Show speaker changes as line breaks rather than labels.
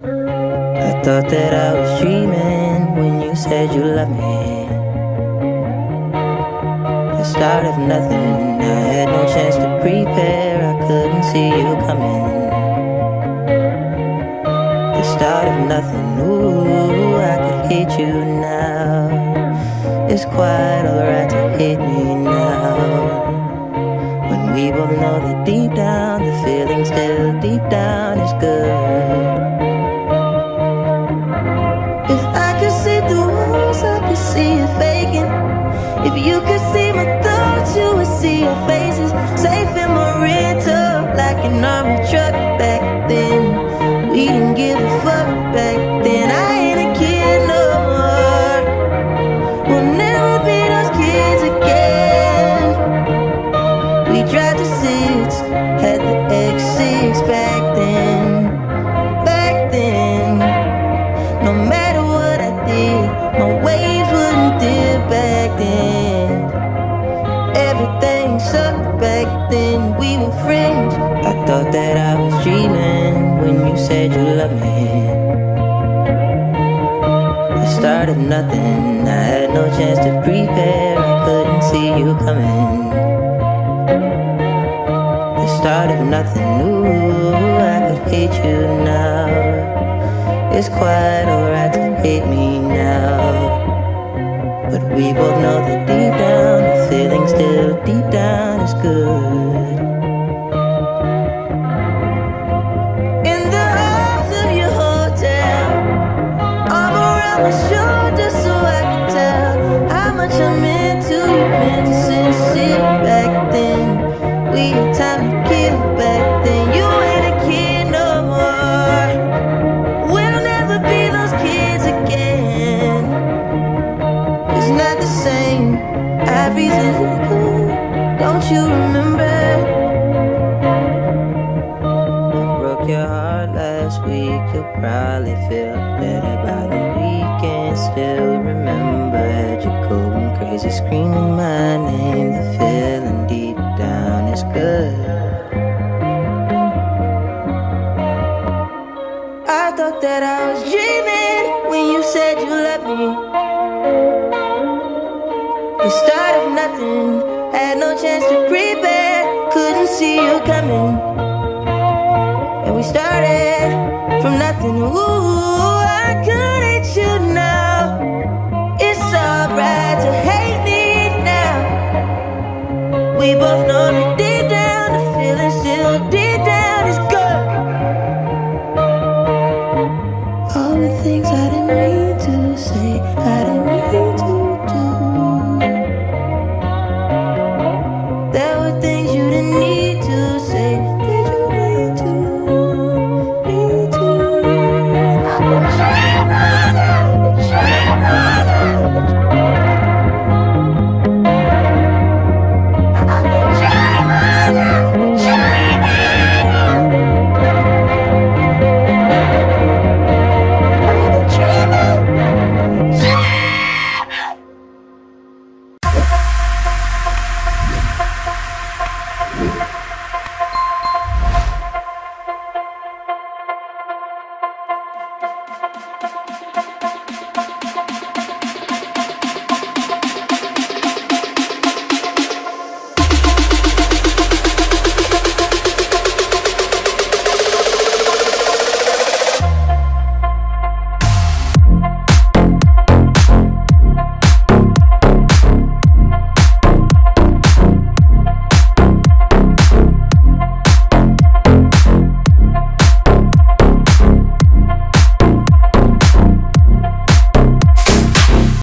I thought that I was dreaming when you said you loved me. The start of nothing, I had no chance to prepare, I couldn't see you coming. The start of nothing, ooh, I could hate you now. It's quite alright to hate me now. When we both know that deep down, the feeling still deep down is good. If you could see my thoughts, you would see your faces. Safe in my rental, like an army truck said you loved me. The start of nothing, I had no chance to prepare, I couldn't see you coming. The start of nothing, ooh, I could hate you now. It's quite alright to hate me now. But we both know that deep down, the feeling still deep down is good. You'll probably feel better by the weekend. Still remember, you going crazy, screaming my name. The feeling deep down is good. I thought that I was dreaming when you said you loved me. The start of nothing, had no chance to prepare, couldn't see you coming we started from nothing. Ooh, I could.